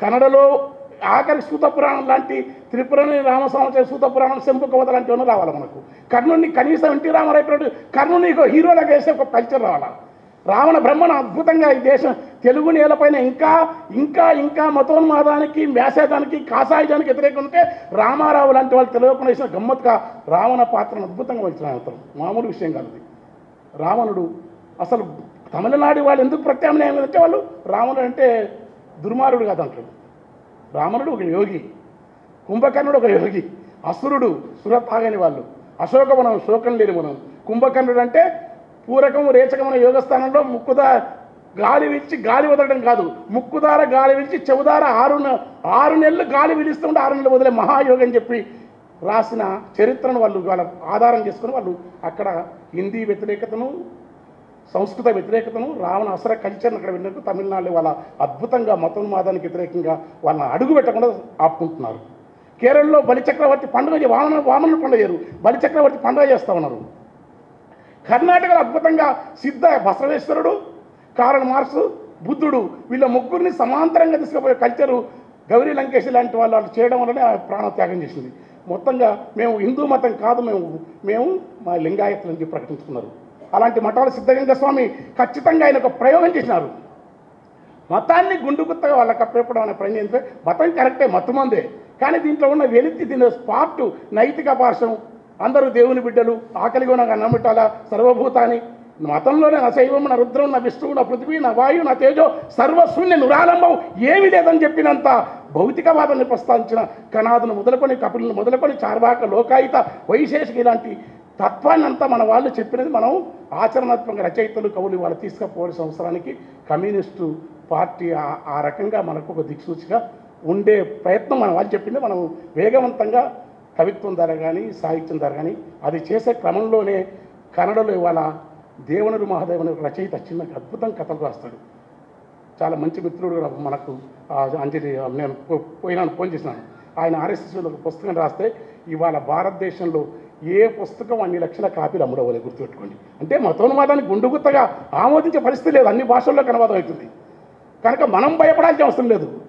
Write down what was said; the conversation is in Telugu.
కన్నడలో ఆఖరి సూత పురాణం లాంటి త్రిపురని రామస్వామి సూతపురాణం శంపు కవత లాంటివన్నీ రావాలి మనకు? కర్ణుని కనీసం ఎన్టీ రామారావు కర్ణుని ఒక వేసే ఒక కల్చర్ రావాలి? రావణ బ్రహ్మను అద్భుతంగా ఈ దేశం తెలుగు నేలపైన ఇంకా ఇంకా ఇంకా మతోన్మాదానికి వ్యాసేదానికి కాషాయుధానికి వ్యతిరేకం ఉంటే రామారావు లాంటి వాళ్ళు తెలియకుండా వేసిన గమ్మత్తుగా రావణ పాత్రను అద్భుతంగా వచ్చిన అతను. మామూలు విషయం కాదు రావణుడు అసలు తమిళనాడు వాళ్ళు ఎందుకు ప్రత్యామ్నాయం అంటే వాళ్ళు రావణుడు అంటే దుర్మార్గుడు కాదు అంటాడు. రావణుడు ఒక యోగి కుంభకర్ణుడు ఒక యోగి అసురుడు సురతాగని వాళ్ళు. అశోకవనం శోకం లేని మనం. కుంభకర్ణుడు అంటే పూరకము రేచకమైన యోగస్థానంలో ముక్కుదా గాలి విడిచి గాలి వదలడం కాదు. ముక్కుదార గాలి విడిచి చెవుదార ఆరు ఆరు నెలలు గాలి విడిస్తుంటే ఆరు నెలలు వదిలే మహాయోగం చెప్పి రాసిన చరిత్రను వాళ్ళు వాళ్ళ ఆధారం చేసుకుని వాళ్ళు అక్కడ హిందీ వ్యతిరేకతను సంస్కృత వ్యతిరేకతను రావణ అసర కల్చర్ని అక్కడ విన్నట్టు తమిళనాడు వాళ్ళ అద్భుతంగా మతోన్మాదానికి వ్యతిరేకంగా వాళ్ళని అడుగు పెట్టకుండా ఆపుకుంటున్నారు. కేరళలో బలిచక్రవర్తి పండుగ వామన వామనులు పండుగ చేయరు. బలిచక్రవర్తి పండుగ చేస్తూ ఉన్నారు. కర్ణాటకలో అద్భుతంగా సిద్ధ బసవేశ్వరుడు కారణ మార్క్స్ బుద్ధుడు వీళ్ళ ముగ్గురిని సమాంతరంగా తీసుకుపోయే కల్చరు గౌరీ లంకేష్ లాంటి వాళ్ళు వాళ్ళు చేయడం వల్లనే ఆ ప్రాణ త్యాగం చేసింది. మొత్తంగా మేము హిందూ మతం కాదు మేము మేము మా లింగాయత్తులని చెప్పి ప్రకటించుకున్నారు. అలాంటి మఠాల సిద్ధగంగ స్వామి ఖచ్చితంగా ఆయన ఒక ప్రయోగం చేసినారు. మతాన్ని గుండుగుత్తగా వాళ్ళ కప్పేపడం అనే ప్రయత్నం ఏంటంటే మతం కరెక్టే మతమందే కానీ దీంట్లో ఉన్న వెలితి దీని స్పార్ట్ నైతిక పార్శ్వం అందరూ దేవుని బిడ్డలు ఆకలిగా నాకు నమ్మిటాల సర్వభూతాన్ని. మతంలోనే నా శైవం నా రుద్రం నా విష్ణువు నా పృథ్వీ నా వాయువు నా తేజో సర్వశూన్య నురాలంబం ఏమీ లేదని చెప్పినంత భౌతికవాదాన్ని ప్రస్తావించిన కణాదును మొదలుకొని కపిలను మొదలుకొని చార్వాక లోకాయుత వైశేషిక ఇలాంటి తత్వాన్ని అంతా మన వాళ్ళు చెప్పినది మనం ఆచరణాత్మక రచయితలు కవులు వాళ్ళు తీసుకుపోవాల్సిన అవసరానికి కమ్యూనిస్టు పార్టీ ఆ- రకంగా మనకు ఒక దిక్సూచిగా ఉండే ప్రయత్నం మన వాళ్ళు చెప్పింది. మనం వేగవంతంగా కవిత్వం ద్వారా కానీ సాహిత్యం ద్వారా కానీ అది చేసే క్రమంలోనే కన్నడలో ఇవాళ దేవనుడు మహాదేవుని ఒక రచయిత చిన్న అద్భుతం కథలు రాస్తాడు. చాలా మంచి మిత్రుడు మనకు అంజలి నేను పోయినాను ఫోన్ చేసినాను. ఆయన ఆర్ఎస్ఎస్లో ఒక పుస్తకం రాస్తే ఇవాళ భారతదేశంలో ఏ పుస్తకం అన్ని లక్షల కాపీలు అమ్ముడవలే గుర్తుపెట్టుకోండి. అంటే మతోన్మాదాన్ని గుండుగుత్తగా ఆమోదించే పరిస్థితి లేదు. అన్ని భాషల్లో కనబదం అవుతుంది కనుక మనం భయపడాల్సిన అవసరం లేదు.